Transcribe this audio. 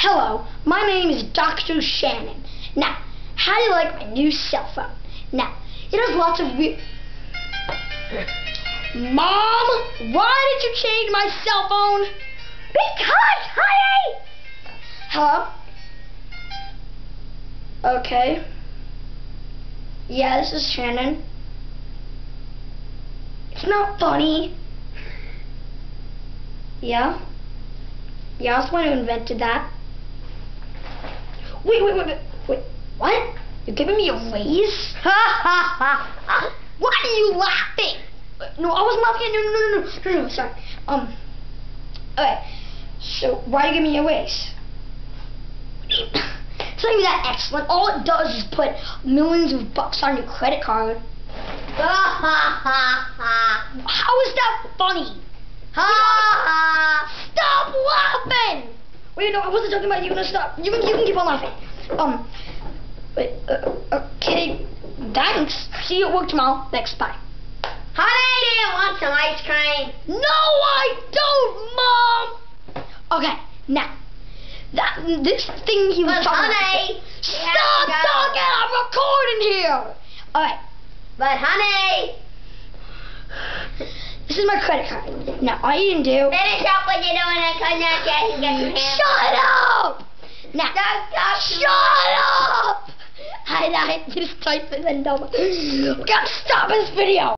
Hello, my name is Dr. Shannon. Now, how do you like my new cell phone? Now, it has lots of weird... Mom, why did you change my cell phone? Because, honey! Hello? Okay. Yeah, this is Shannon. It's not funny. Yeah? Yeah, I was the one who invented that. Wait, wait, wait, wait, wait. What? You're giving me a raise? Ha ha ha! Why are you laughing? No, I wasn't laughing. No, no, no, no, no, no, sorry. Um, okay. So, why are you giving me a raise? It's not even that excellent. All it does is put millions of bucks on your credit card. Ha ha ha ha! How is that funny? Ha ha! Wait, no, I wasn't talking about you. No, stop. You can, you can keep on laughing. Um, wait, uh, okay, thanks. See you at work tomorrow. Thanks, bye. Honey, do you want some ice cream? No, I don't, Mom! Okay, now, that, this thing he was But talking honey, about. Stop have to go. talking! I'm recording here! Alright, But honey, is my credit card. Now, all you can do... finish up what you're doing and come and get some mm. ham. Shut up! Now, talk to shut up! I, I just typed it in. We gotta stop this video!